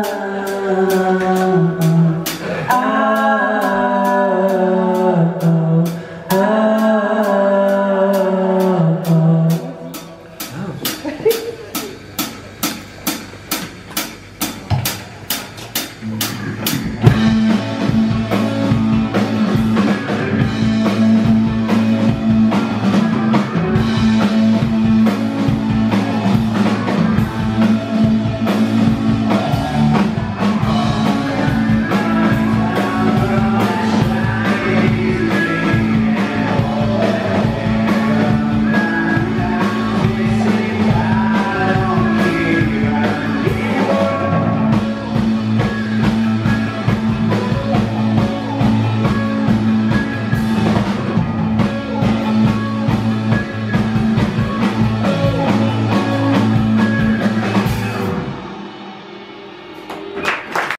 love.